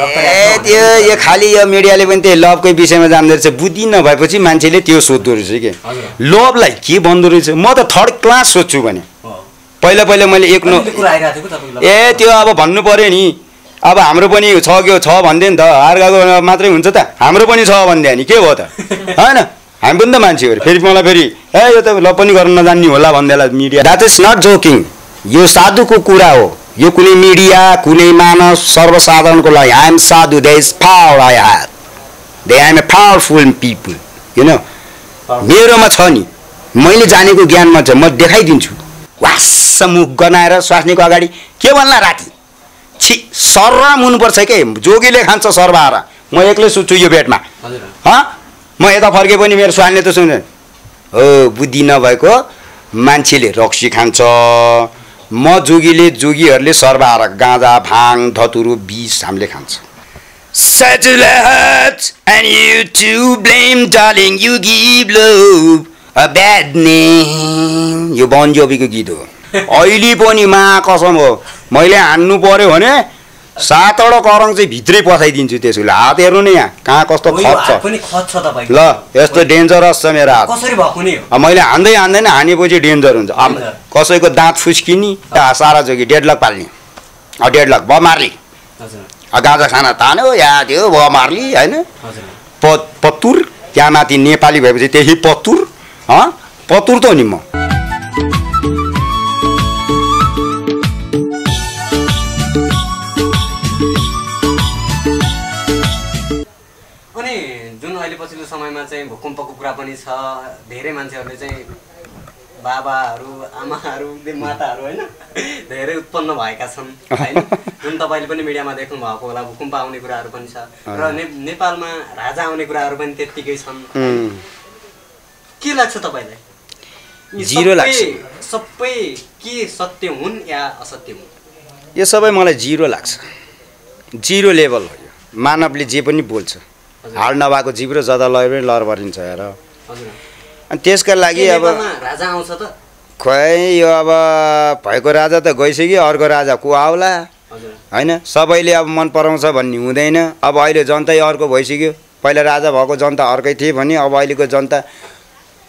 ए त्यो यो खालि यो मिडियाले पनि त्यही लभकै विषयमा जान्दो रहेछ। बुद्धि नभएपछि मान्छेले त्यो सोध्दो रहेछ कि। लभलाई के भन्दो रहेछ? म त थर्ड क्लास सोध्छु भने। हो। पहिला पहिला मैले एक नो ए त्यो अब भन्नु पऱ्यो नि। अब हाम्रो पनि छ के हो, छ भन्दै नि त। अर्काको मात्रै हुन्छ त। हाम्रो पनि छ भनिदियो नि। के भयो त? होइन। हामी पनि त मान्छे हो फेरि मलाई फेरि ए यो त ल पनि गर्न नजान्ने होला भनिदिएला media. That is not joking यो साधुको कुरा हो। यो कुनै मिडिया कुनै मानव सर्वसाधारणको लागि। I am sadhu they is power I have they I am a powerful people you know मेरोमा छ नि। मैले जानेको ज्ञानमा चाहिँ म देखाइदिन्छु। वास्स मुख गनाएर स्वास्नीको अगाडि। के भन्ला राति छि सर्राम हुनुपर्छ के? जोगीले खान्छ सर्वाएर म एक्लै सुत्छु यो बेडमा। म यता फर्के पनि मेरो स्वानीले त सुन्दैन। हो बुद्धि नभएको मान्छेले रक्सी खान्छ। म जोगीले जोगीहरूले सर्वाएर गाँजा भाङ धतुरो बिस हामीले खान्छ। यो बन जोबीको गीत हो। अहिले पनि मा कसम हो मैले हान्नु पर्यो भने सातवटा करङ चाहिँ भित्रै पठाइदिन्छु त्यसको लागि हात हेर्नु नि यहाँ कहाँ कस्तो खत छ ल यस्तो डेन्जरस छ मेरो हात। मैले हान्दै हान्दैन हानेपछि डेन्जर हुन्छ। कसैको दाँत फुस्किने सारा जोगी डेढ लाख पाल्ने। लाख ब मार्ली गाँजा खाना तान्यो या त्यो ब मार्ली होइन? प पत्तुर त्यहाँ माथि नेपाली भएपछि त्यही पत्तुर। हँ पत्तुर त हो नि म। समयमा चाहिँ भूकम्पको कुरा पनि छ। धेरै मान्छेहरूले चाहिँ बाबाहरू आमाहरू माताहरू होइन धेरै उत्पन्न भएका छन् होइन? जुन तपाईँले पनि मिडियामा देख्नु भएको होला भूकम्प आउने कुराहरू पनि छ। र ने नेपालमा राजा आउने कुराहरू पनि त्यत्तिकै छन्। के लाग्छ तपाईँलाई? जिरो लाग्छ। सबै के सत्य हुन् या असत्य हुन्? यो सबै मलाई जिरो लाग्छ। जिरो लेभल हो यो। मानवले जे पनि बोल्छ। हाड नभएको जीव र जता लय पनि लर परिन्छ हेर अनि त्यसका लागि अब राजा आउँछ त। खोइ यो अब भएको राजा त गइसक्यो अर्को राजा को आउला? होइन सबैले अब मन पराउँछ भन्ने हुँदैन। अब अहिले जनतै अर्को भइसक्यो। पहिला राजा भएको जनता अर्कै थिए भने अब अहिलेको जनता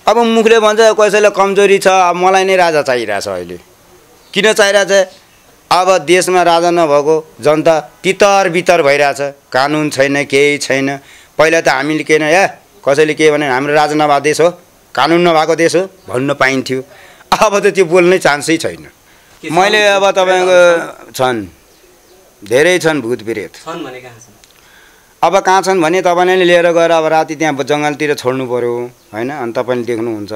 अब मुखले भन्छ कसैलाई कमजोरी छ अब मलाई नै राजा चाहिरहेछ अहिले। किन चाहिरहेछ? अब देशमा राजा नभएको जनता तितर बितर भइरहेछ। कानुन छैन केही छैन। पहिला त हामीले के न ए कसैले के भने हाम्रो राजा नभएको देश हो कानुन नभएको देश हो भन्न पाइन्थ्यो। अब त त्यो बोल्ने चान्सै छैन। मैले? अब तपाईँको छन्। धेरै छन् भूत प्रेत। अब कहाँ छन् भने तपाईँले लिएर गएर अब राति त्यहाँ जङ्गलतिर छोड्नु पऱ्यो होइन? अनि तपाईँले देख्नुहुन्छ।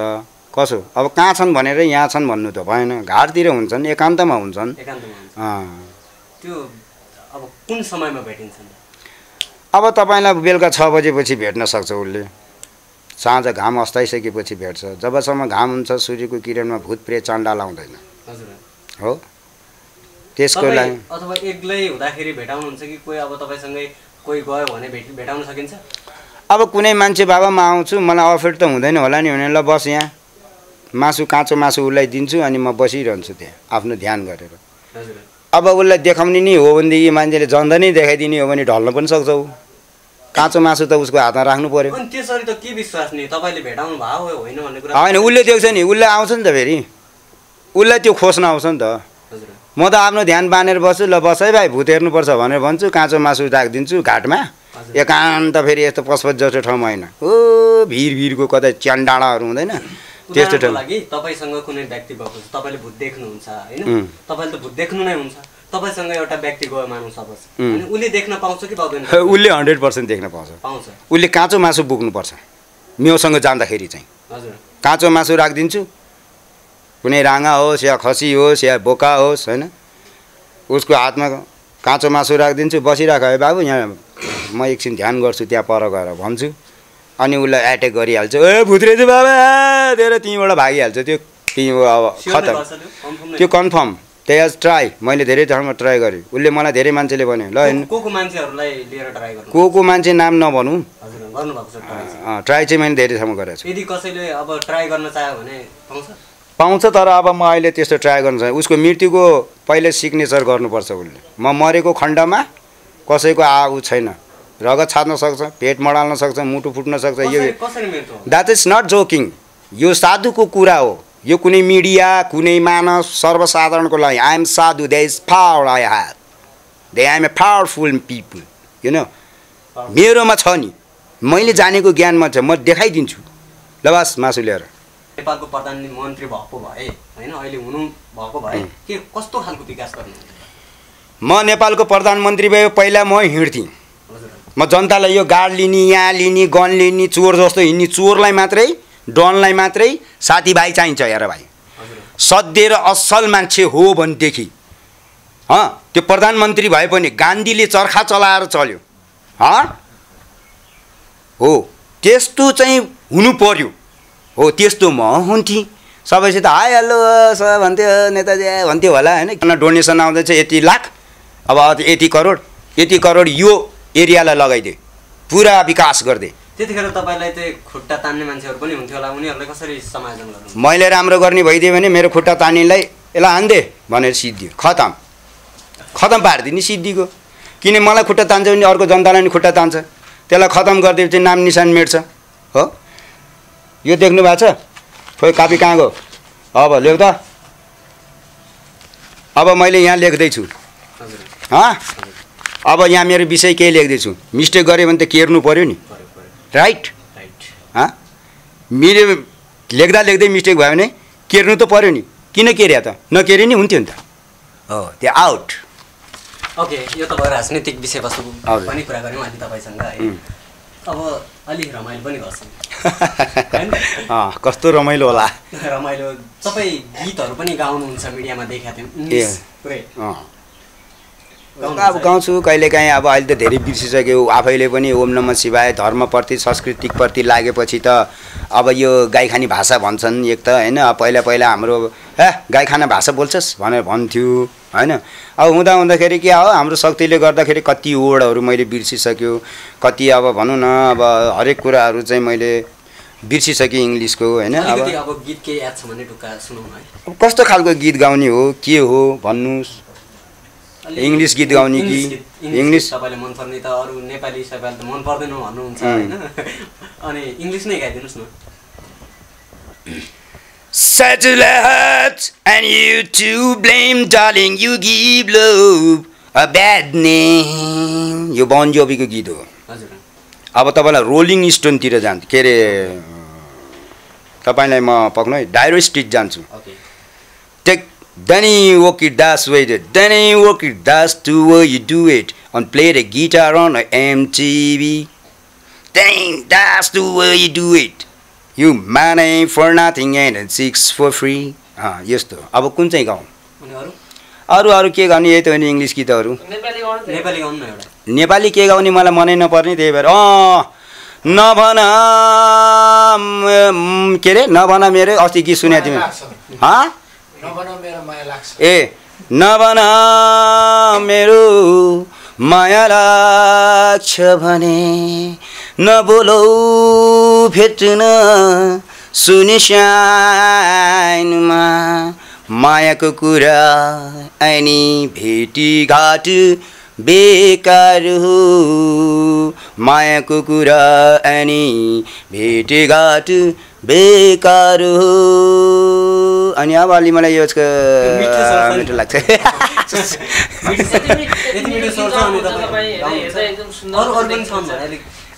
कसो? अब कहाँ छन् भनेर यहाँ छन् भन्नु त भएन। घाटतिर हुन्छन् एकान्तमा हुन्छन्। त्यो अब कुन समयमा भेटिन्छन्? अब तपाईँलाई बेलुका छ बजेपछि भेट्न सक्छ उसले। साँझ घाम अस्ताइसकेपछि भेट्छ। जबसम्म घाम हुन्छ सूर्यको किरणमा भूत प्रेत चण्डाल आउँदैन हजुर। हो? त्यसको लागि अथवा एक्लै हुँदाखेरि भेटाउनुहुन्छ कि कोही अब तपाईँसँगै कोही गयो भने भेट भेटाउन सकिन्छ? अब कुनै मान्छे बाबा म आउँछु मलाई अफेर त हुँदैन होला नि भने ल बस यहाँ। मासु काँचो मासु उसलाई दिन्छु अनि म बसिरहन्छु त्यहाँ आफ्नो ध्यान गरेर। हजुर। अब उसलाई देखाउने नि हो भनेदेखि मान्छेले जन्द नै देखाइदिने हो भने ढल्न पनि सक्छ। काँचो मासु त उसको हातमा राख्नु पऱ्यो अनि त्यसरी त के विश्वास नि? तपाईँले भेटाउनु भयो होइन उसले देख्छ नि उसले आउँछ नि त फेरि। उसलाई त्यो खोज्न आउँछ नि त। म त आफ्नो ध्यान बाँधेर बस्छु ल बस है भाइ भूत हेर्नुपर्छ भनेर भन्छु काँचो मासु राखिदिन्छु घाटमा। एकान्त फेरि यस्तो पशुपत जस्तो ठाउँमा होइन। ओ भिर भिरको कतै च्यान्डाँडाहरू हुँदैन। त्यस्तो उदाहरणको लागि तपाईँसँग कुनै व्यक्ति भएको छ? तपाईँले भूत देख्नुहुन्छ होइन. तपाईँले त भूत देख्नु नै हुन्छ। तपाईँसँग एउटा व्यक्ति गयो मानव सपोज उसले देख्न पाउँछ कि पाउँदैन? उसले हन्ड्रेड पर्सेन्ट देख्न पाउँछ। पाउँछ। उसले काँचो मासु बोक्नुपर्छ। मेउसँग जाँदाखेरि चाहिँ। हजुर। काँचो मासु राखिदिन्छु। कुनै राँगा होस् या खसी होस् या बोका होस् होइन? उसको हातमा काँचो मासु राखिदिन्छु। बसिराख है बाबु यहाँ म एकछिन ध्यान गर्छु त्यहाँ पर गएर भन्छु। अनि उसलाई एट्याक गरिहाल्छु। ए भुत्रेछु बाबा तेरो त्यहीँबाट भागिहाल्छ। त्यो त्यहीँ अब खतम। त्यो? कन्फर्म त्यही आज ट्राई मैले धेरै ठाउँमा ट्राई गरेँ। उसले मलाई धेरै मान्छेले भन्यो ल हेर्नु को को मान्छेहरूलाई लिएर ट्राई गर्नु? को को मान्छे नाम नभनौँ। ट्राई चाहिँ। मैले धेरै ठाउँमा गरेको छु। यदि कसैले अब ट्राई गर्न चाह्यो भने पाउँछ? पाउँछ तर अब म अहिले त्यस्तो ट्राई गर्नु छ उसको मृत्युको पहिले सिग्नेचर गर्नुपर्छ उसले। म मरेको खण्डमा कसैको आऊ छैन। रगत छाड्न सक्छ पेट मडाल्न सक्छ मुटु फुट्न सक्छ यो? द्याट इज नट जोकिङ यो साधुको कुरा हो। यो कुनै मिडिया कुनै मानव सर्वसाधारणको लागि। I am sadhu they is power I have they I'm a powerful people you know मेरोमा छ नि। मैले जानेको ज्ञानमा छ। म देखाइदिन्छु। ल बास मासु लिएर नेपालको प्रधानमन्त्री भएको भए होइन अहिले हुनु भएको भए के कस्तो खालको विकास गर्नुहुन्छ? म नेपालको प्रधानमन्त्री भए पहिला म हिँड्थेँ। हजुर। म जनतालाई यो गाड लिने यहाँ लिने गन लिने चोर जस्तो हिँड्ने चोरलाई मात्रै डनलाई मात्रै साथीभाइ चाहिन्छ हेर भाइ। सध्य र असल मान्छे हो भनेदेखि हँ त्यो प्रधानमन्त्री भए पनि गान्धीले चर्खा चलाएर चल्यो। हँ? हो त्यस्तो चाहिँ हुनु पर्यो। हो त्यस्तो म हुन्थेँ। सबैसित हाई हेलो सर भन्थ्यो नेताजी भन्थ्यो होला होइन? डोनेसन आउँदैछ यति लाख? अब यति करोड। यति करोड यो एरियालाई लगाइदिए पुरा विकास गरिदिए। त्यतिखेर तपाईँलाई चाहिँ खुट्टा तान्ने मान्छेहरू पनि हुन्थ्यो होला उनीहरूलाई कसरी समायोजन गर्नु? मैले राम्रो गर्ने भइदिएँ भने मेरो खुट्टा तान्नेलाई यसलाई हान्दे भनेर सिद्धियो। खतम। खतम पारिदिने सिद्धिको। किन मलाई खुट्टा तान्छ भने अर्को जनतालाई नि खुट्टा तान्छ। त्यसलाई खतम गरिदिएपछि नाम निशान मेट्छ। हो? यो देख्नु भएको छ? खोइ कापी कहाँ गयो? अब त अब मैले यहाँ लेख्दैछु। हजुर। हँ? अब यहाँ मेरो विषय केही लेख्दैछु। मिस्टेक गऱ्यो भने त केर्नु पऱ्यो नि। राइट? मेरो लेख्दा लेख्दै मिस्टेक भयो भने केर्नु त पऱ्यो नि। किन केर्या त? नकेरे नि हुन्थ्यो नि त। हो त्यो आउट ओके यो त भयो राजनीतिक विषयवस्तु। पनि कुरा गऱ्यौँ अहिले तपाईँसँग है. अब अलिक रमाइलो पनि गर्छौँ। कस्तो रमाइलो होला। रमाइलो। तपाईँ गीतहरू पनि गाउनुहुन्छ मिडियामा देखाएको थियौँ। पुरै अब गाउँछु कहिलेकाहीँ अब अहिले त धेरै बिर्सिसक्यो। आफैले पनि ओम नम शिवाय धर्मप्रति संस्कृतिप्रति लागेपछि त अब यो गाईखानी भाषा भन्छन् एक त होइन? पहिला पहिला हाम्रो ए गाईखाना भाषा बोल्छस्? भनेर भन्थ्यो होइन? अब हुँदा हुँदाखेरि के हो हाम्रो शक्तिले गर्दाखेरि कति वर्डहरू मैले बिर्सिसक्यो। कति अब भनौँ न अब हरेक कुराहरू चाहिँ मैले बिर्सिसकेँ इङ्ग्लिसको होइन? अब गीत केही याद छ भने है। कस्तो खालको गीत गाउने हो के हो भन्नुहोस्। इङ्ग्लिस गीत गाउने कि? इङ्ग्लिस? तपाईँलाई मन पर्ने त अरू नेपाली सबैलाई त मन पर्दैन भन्नुहुन्छ. होइन अनि इङ्ग्लिस नै गाइदिनुहोस् न Settle hearts and you to blame, darling. You give love a bad name. यो बन जोबीको गीत हो हजुर अब तपाईँलाई रोलिङ स्टोनतिर जान्छ के अरे तपाईँलाई म पक्नु है डाइरो स्ट्रिट जान्छु Take Danny walk it that's way it. Danny walk it that's the way you do it. And play the guitar on the MTV. Dang, that's the way you do it. You money for nothing and six for free. अँ यस्तो अब कुन चाहिँ गाउँ अरू अरू के गाउने यही त हो नि इङ्ग्लिस गीतहरू नेपाली के गाउने मलाई मनै नपर्ने त्यही भएर अँ नभन के अरे नभन मेरो अस्ति गीत सुनेको थियौँ हँ ए नभन मेरो माया लाग्छ भने नबोलौ भेट्न सुने साइनमा मायाको कुरा अनि भेटीघाट बेकार हो। मायाको कुरा अनि भेटघाट बेकार हो। अनि अब अलि मलाई यो मिठो लाग्छ।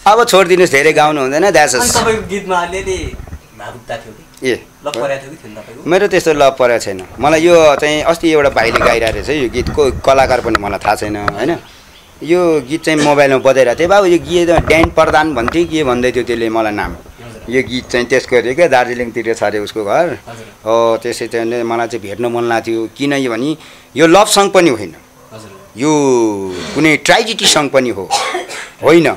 अब छोडिदिनुहोस् धेरै गाउनु हुँदैन ए। मेरो त्यस्तो लभ परेको छैन। मलाई यो चाहिँ अस्ति एउटा भाइले गाइरहेको रहेछ यो गीत को कलाकार पनि मलाई थाहा छैन होइन? यो गीत चाहिँ मोबाइलमा बजाइरहेको थियो। बाबु यो गीत ड्यान प्रधान भन्थ्यो के भन्दै थियो त्यसले मलाई नाम? यो गीत चाहिँ त्यसको अरे क्या दार्जिलिङतिर छ अरे उसको घर। हो त्यसै चाहिँ मलाई चाहिँ भेट्न मन लाग्थ्यो। किनभने यो लभ सङ पनि होइन। यो कुनै ट्राइजिटी सङ पनि हो। होइन।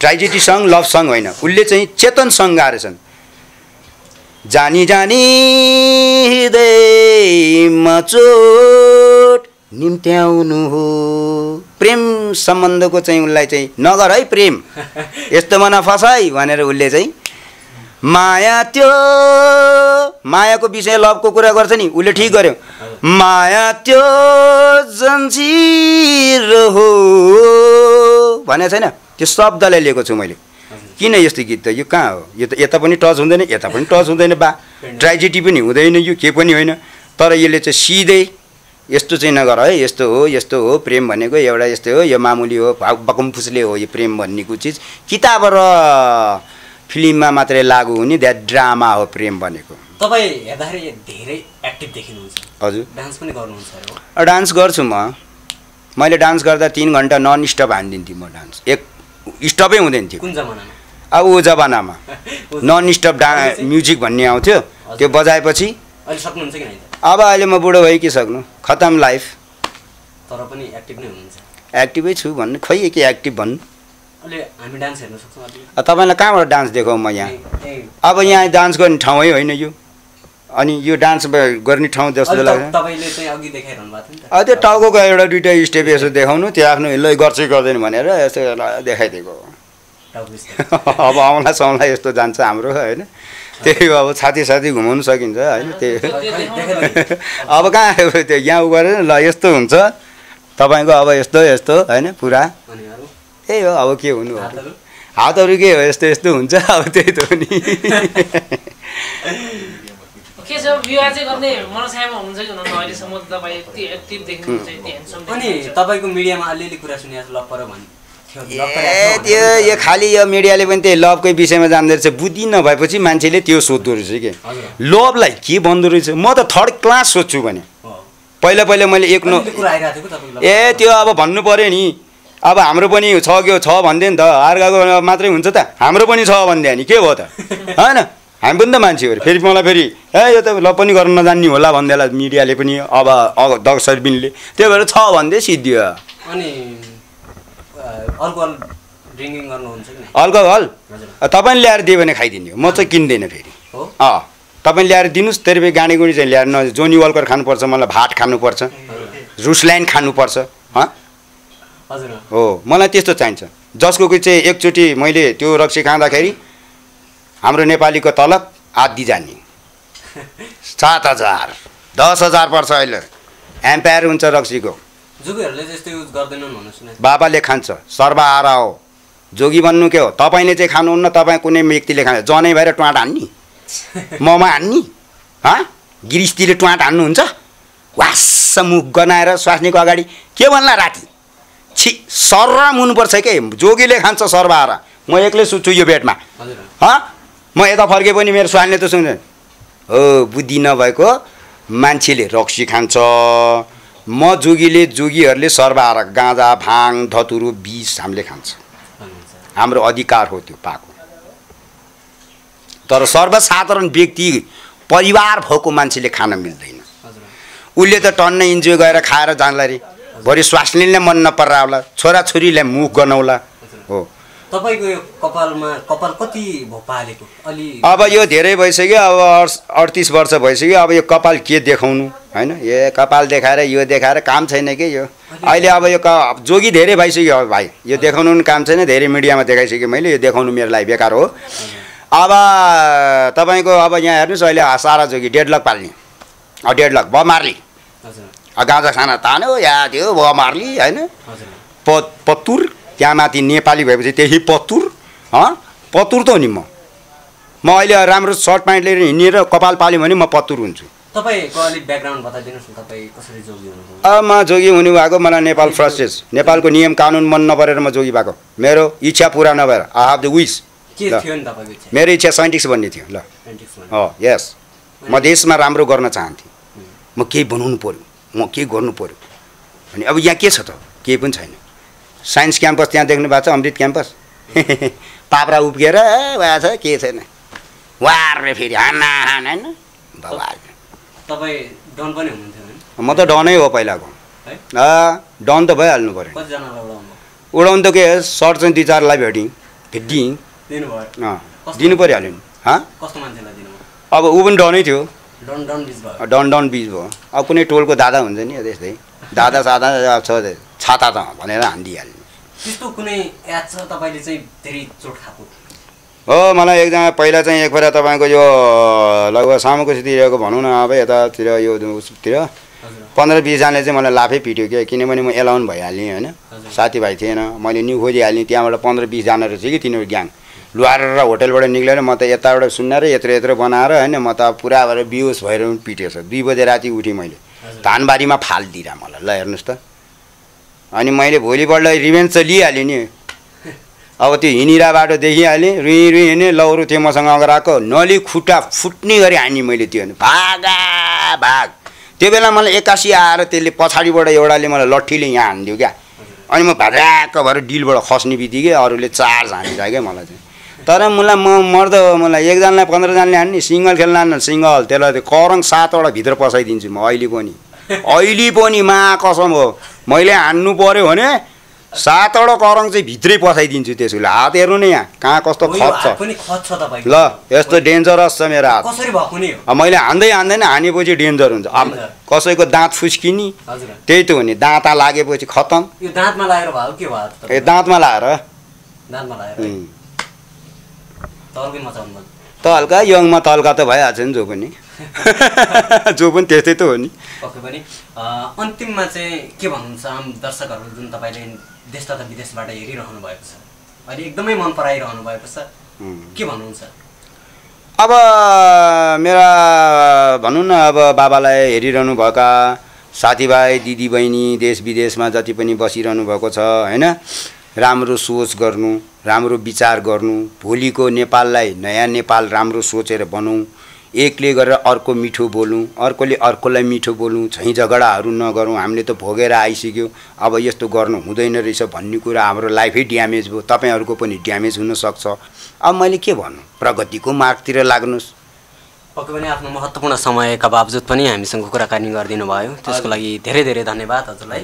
ट्राइजिटी सङ लभ सङ होइन। उसले चाहिँ चेतन सङ गाएछन् जानी जानी हृदयमा चोट निम्त्याउनु हो। प्रेम सम्बन्धको चाहिँ उसलाई चाहिँ नगर है प्रेम। यस्तोमा नफसाई भनेर उसले चाहिँ माया त्यो मायाको विषय लभको कुरा गर्छ नि उसले ठिक गर्यो। माया त्यो जन्जिर हो भनेको छैन। त्यो शब्दलाई लिएको छु मैले। किन यस्तो गीत त? यो कहाँ हो? यो त यता पनि टच हुँदैन यता पनि टच हुँदैन बा। ट्राइजेडी पनि हुँदैन यो के पनि होइन। तर यसले चाहिँ सिधै यस्तो चाहिँ नगर है यस्तो हो यस्तो हो प्रेम भनेको एउटा यस्तो हो यो मामुली हो फुसले हो यो प्रेम भन्नेको चिज। किताब र फिल्ममा मात्रै लागु हुने द्याट ड्रामा हो प्रेम भनेको। तपाईँ हेर्दाखेरि धेरै एक्टिभ देखिनुहुन्छ। हजुर। डान्स पनि गर्नुहुन्छ डान्स गर्छु म। मैले डान्स गर्दा तिन घन्टा नन स्टप हानिदिन्थेँ म डान्स। एक स्टपै हुँदैन थियो। कुन जमानामा? अब ऊ जमानामा। नन स्टप डा म्युजिक। भन्ने आउँथ्यो। त्यो बजाएपछि। अब अहिले म बुढो भएँ के सक्नु? खतम लाइफ। तर पनि एक्टिभ नै हुनुहुन्छ। एक्टिभै छु भन्नु। खोइ के एक्टिभ भन्नु? तपाईँलाई कहाँबाट डान्स देखाउँ म यहाँ? अब यहाँ डान्स गर्ने ठाउँै होइन यो। अनि यो डान्स गर्ने ठाउँ जस्तो लाग्छ त्यो टाउको एउटा दुइटा स्टेप यसो देखाउनु त्यो आफ्नो ल गर्छ गर्दैन भनेर यसो देखाइदिएको। अब औँला सौँला यस्तो जान्छ हाम्रो होइन? त्यही हो अब छाती छाती घुमाउनु सकिन्छ होइन? त्यही। अब कहाँ त्यो यहाँ उ गरेर ल यस्तो हुन्छ। तपाईँको अब यस्तो यस्तो होइन? पुरा। त्यही हो अब के हुनु? हो हातहरू के हो? यस्तो यस्तो हुन्छ अब त्यही त हो नि। के छ विवाह चाहिँ गर्ने मनसायमा हुनुहुन्छ कि हुनुहुन्न? अहिलेसम्म त तपाईँ यति एक्टिभ देखिनुहुन्छ यति ह्यान्डसम अनि तपाईँको मिडियामा अलिअलि कुरा सुनेको लप्पर भन्थ्यो लप्पर ए त्यो यो खालि यो मिडियाले पनि त्यही लभकै विषयमा जान्दो रहेछ। बुद्धि नभएपछि मान्छेले त्यो सोध्दो रहेछ कि। लभलाई के भन्दो रहेछ? म त थर्ड क्लास सोध्छु भने। पहिला पहिला मैले एक नो अलिअलि कुरा आइरहेको थियो तपाईँको ए त्यो अब भन्नु पऱ्यो नि। अब हाम्रो पनि छ के छ भनिदियो नि त। अर्काको मात्रै हुन्छ त। हाम्रो पनि छ भनिदियो नि के भयो त? होइन? हामी पनि त मान्छे हो अरे फेरि मलाई फेरि ए यो त ल पनि गर्न नजान्ने होला भन्दैला मिडियाले पनि अब दक्ष सरबिनले। त्यही भएर छ भनिदियो सिद्धियो। अनि अल्कोहल? तपाईँले ल्याएर दियो भने खाइदिने हो म चाहिँ किन्दैन फेरि। अँ तपाईँले ल्याएर दिनुहोस्। त्यही भए गाडी गुडी चाहिँ ल्याएर न जोनी वल्कर खानुपर्छ मलाई भात खानुपर्छ। रुसलाइन खानुपर्छ। हँ? हो मलाई त्यस्तो चाहिन्छ। जसको कि चाहिँ एकचोटि मैले त्यो रक्सी खाँदाखेरि हाम्रो नेपालीको तलब आदि जाने। सात हजार दस हजार पर्छ अहिले। एम्पायर हुन्छ रक्सीको। बाबाले खान्छ सर्वा आरा हो। जोगी भन्नु के हो? तपाईँले चाहिँ खानुहुन्न तपाईँ कुनै व्यक्तिले खान्छ जनै भएर ट्वाट हान्ने। ममा हान्ने। हँ? गिरिस्तीले ट्वाट हान्नुहुन्छ? वास्स मुख गनाएर स्वास्नीको अगाडि। के भन्ला राति? छि सर्र मुनुपर्छ के? जोगीले खान्छ सर्वा आरा म एक्लै सुत्छु यो बेडमा हँ? म यता फर्के पनि मेरो स्वास्नीले त सुन्दैन हो बुद्धि नभएको मान्छेले रक्सी खान्छ। म जोगीले जोगीहरूले सर्वाएर गाँजा भाङ धतुरो बिस हामीले खान्छ। हाम्रो अधिकार हो त्यो पाएको। तर सर्वसाधारण व्यक्ति परिवार भएको मान्छेले खान मिल्दैन। उसले त टन्न इन्जोय गरेर खाएर जान्ला रे। भरे स्वास्नीले मन नपरा होला छोराछोरीलाई मुख गनाउला। हो। तपाईँको यो कपालमा कपाल कति पालेको? अलि अब यो धेरै भइसक्यो अब अडतिस वर्ष भइसक्यो अब यो कपाल के देखाउनु होइन? ए कपाल देखाएर यो देखाएर काम छैन कि यो? अहिले अब यो क जोगी धेरै भइसक्यो अब भाइ। यो देखाउनु पनि काम छैन धेरै मिडियामा देखाइसकेँ मैले यो देखाउनु मेरो लागि बेकार हो। अब तपाईँको अब यहाँ हेर्नुहोस् अहिले सारा जोगी डेढ लाख पाल्ने। डेढ लाख ब मार्ली हजुर। अब गाँजा खाना तान्यो या त्यो ब मार्ली होइन प पत्तुर त्यहाँ माथि नेपाली भएपछि त्यही पत्तुर हँ? पत्तुर त हो नि म। म अहिले राम्रो सर्ट प्यान्ट लिएर हिँडेर कपाल पाल्यो भने म पत्तुर हुन्छु। म जोगी हुनु भएको मलाई नेपाल फ्रस्टेज नेपालको नियम कानुन मन नपरेर म जोगी भएको। मेरो इच्छा पुरा नभएर आई हेभ द विस मेरो इच्छा साइन्टिस्ट बन्ने थियो ल। यस म देशमा राम्रो गर्न चाहन्थेँ। म केही बनाउनु पऱ्यो म केही गर्नु पऱ्यो अनि अब यहाँ के छ त? केही पनि छैन। साइन्स क्याम्पस त्यहाँ देख्नु भएको छ अमृत क्याम्पस? पाप्रा उब्किएर छ के छैन। वार्ने फेरि हाना हाना होइन? तपाईँ डन पनि हुनुहुन्थ्यो म त डनै हो पहिलाको। डन त भइहाल्नु पऱ्यो उडाउनु त के सर्ट चाहिँ दुई चारलाई भेटेँ अँ दिनु परिहाल्यो नि। अब ऊ पनि डनै थियो। डन डन बिच भयो। अब कुनै टोलको दादा हुन्छ नि त्यस्तै। दादा सादा छ छाता त भनेर हानिदिइहाल्ने त्यस्तो कुनै याद छ? तपाईँले चाहिँ धेरै चोट खाएको हो मलाई एकजना पहिला चाहिँ एकपल्ट तपाईँको यो लगभग सामुकोसीतिरको भनौँ न अब यतातिर यो उसतिर पन्ध्र बिसजनाले चाहिँ मलाई लाफै पिट्यो क्या। किनभने म एलाउन भइहालेँ होइन। साथीभाइ थिएन। मैले न्यु खोजिहालेँ त्यहाँबाट पन्ध्र बिसजना रहेछ कि तिनीहरू ग्याङ। लुहार र होटेलबाट निक्लेर म त यताबाट सुन्नेर यत्रो यत्रो बनाएर होइन म त पुरा भएर बिहोस भएर पनि पिटेछ दुई बजे राति उठेँ मैले। धानबारीमा फालिदिएर मलाई ल हेर्नुहोस् त। अनि मैले भोलिपल्ट रिभेन्ज त लिइहालेँ नि। अब त्यो हिँडिरा बाटो देखिहालेँ रुई रुई हिँडेँ लौरो थियो मसँग अगाडि आएको। नली खुट्टा फुट्ने गरी हानी मैले त्यो भागा भाग। त्यो बेला मलाई एक्कासी आएर त्यसले पछाडिबाट एउटाले मलाई लट्ठीले यहाँ हानिदियो क्या। अनि म भर्याक्क भएर डिलबाट खस्ने बित्तिकै अरूले चार्ज हानिन्छ क्या मलाई चाहिँ। तर मलाई म मर्द मलाई एकजनालाई पन्ध्रजनाले हान्ने सिङ्गल खेल्न हान्न सिङ्गल। त्यसलाई त्यो करङ सातवटा भित्र पसाइदिन्छु म अहिले पनि। अहिले पनि मा कसम हो मैले हान्नु पऱ्यो भने सातवटा करङ चाहिँ भित्रै पसाइदिन्छु त्यसकोले हात हेर्नु नि यहाँ कहाँ कस्तो खत छ ल यस्तो डेन्जरस छ मेरो हात। मैले हान्दै हान्दैन हानेपछि डेन्जर हुन्छ। अब। कसैको दाँत फुस्किने त्यही त हो नि दाँता लागेपछि खतम। दाँतमा लागेर ए दाँतमा लाएर। दाँतमा लागेर त हल्का यङमा तल्का त भइहाल्छ नि जो पनि। जो पनि त्यस्तै त हो नि। पक्कै पनि अन्तिममा चाहिँ के भन्नुहुन्छ आम दर्शकहरू जुन तपाईँले देश तथा विदेशबाट हेरिरहनु भएको छ? अहिले एकदमै मन पराइरहनु भएको छ। के भन्नुहुन्छ? अब मेरा भनौँ न अब बाबालाई हेरिरहनु भएका साथीभाइ दिदीबहिनी देश विदेशमा जति पनि बसिरहनु भएको छ होइन? राम्रो सोच गर्नु राम्रो विचार गर्नु भोलिको नेपाललाई नयाँ नेपाल राम्रो सोचेर बनाउँ एकले गरेर अर्को मिठो बोलौँ अर्कोले अर्कोलाई मिठो बोलौँ झैँ झगडाहरू नगरौँ हामीले त भोगेर आइसक्यो। अब यस्तो गर्नु हुँदैन रहेछ भन्ने कुरा हाम्रो लाइफै ड्यामेज भयो तपाईँहरूको पनि ड्यामेज हुनसक्छ। अब मैले के भन्नु? प्रगतिको मार्गतिर लाग्नुहोस्। पक्कै पनि आफ्नो महत्त्वपूर्ण समयका बावजुद पनि हामीसँग कुराकानी गरिदिनु भयो त्यसको लागि धेरै धेरै धन्यवाद हजुरलाई।